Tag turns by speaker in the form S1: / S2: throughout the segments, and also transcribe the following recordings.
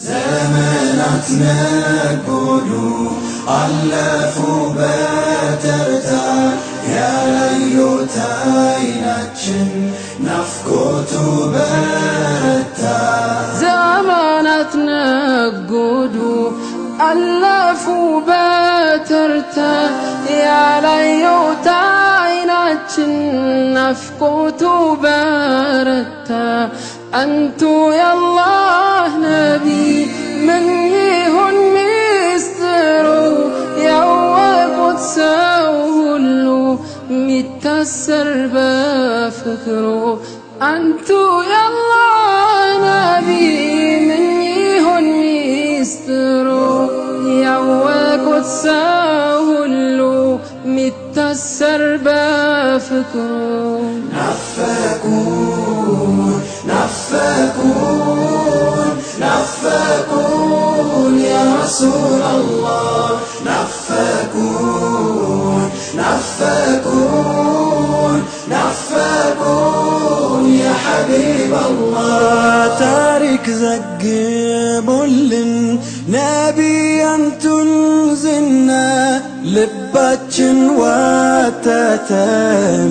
S1: ዘመናት ነጎዱ አለፉ በተርታ ያላዩት አይናችን ናፍቆቱ በረታ
S2: አለፉ በተርታ ያላየውት አይናችን ናፍቆቱ በረታ አንቱ የአላህ ነቢ ምን ይሁን ሚስጥሩ ያወቁት ሰው ሁሉ ሚታሰር በፍቅሩ አንቱ የአላህ ነቢ ምን ይሁን سترو يواك تساهلو مت السرب فكرو
S1: نفاكون نفاكون نفاكون يا رسول الله. نفاكون نفاكون نفاكون يا حبيب الله. تارك زقين. ዘግቦልን ነቢያንቱን ዝና ልባችን ወተተ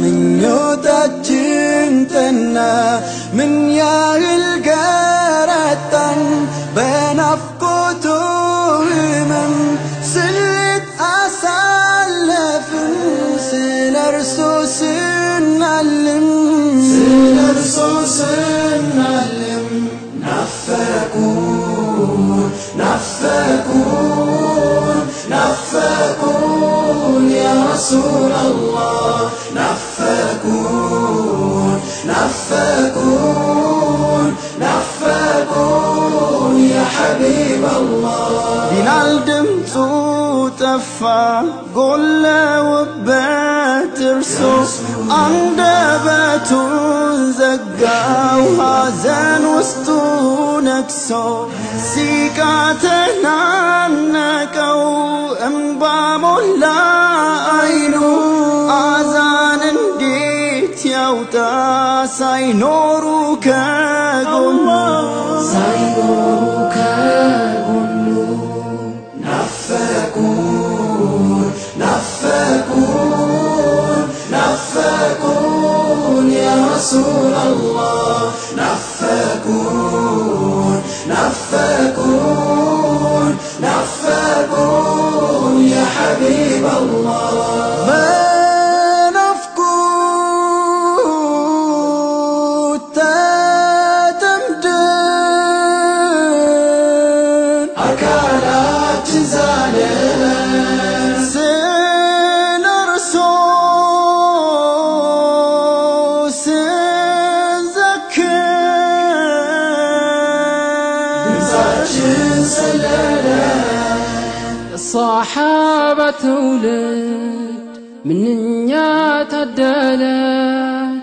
S1: ምኞታችን ጠና ምን ያህል ገረጣን በናፍቆቱ ህመም ስልት አሳለፍን ስለ እርሶ ስናልም ስለ እርሶ ስናልም ናፈቁን رسول الله. ጠፋ ጎለውበት እርሶ አንደበቱን ዘጋው ሐዘን ውስጡ ነግሶ ሲቃ ተናነቀው እምባ ሞላ አይኑ አዛን እንዴት ያውጣ ሳይኖሩ ከጎኑ نخفاكون يا رسول الله. نخفاكون نخفاكون صحابة تولد من يا تعدلت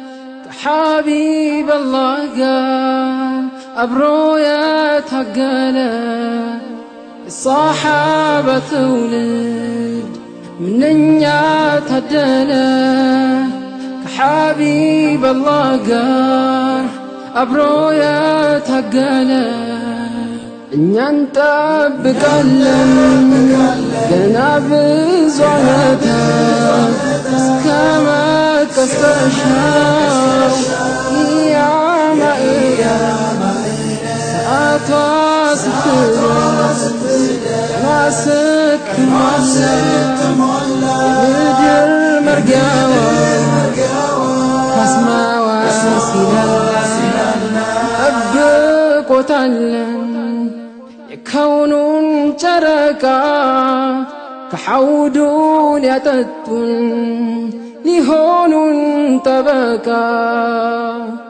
S1: حبيب الله قال أبرو يا
S2: صحابة الصحابة تولد من يا تعدلت حبيب الله قال أبرو يا እኛ እንጠብቃለን ገና ብዙ ዓመታት እስከ መቀስቀሻው ቅያማ ሰዓቷ ስትደርስ ምድር መርጊያዋ ካስማዋ ሲላላ ጠብቆታለን كون تركا كحود لتت لهون تبكى.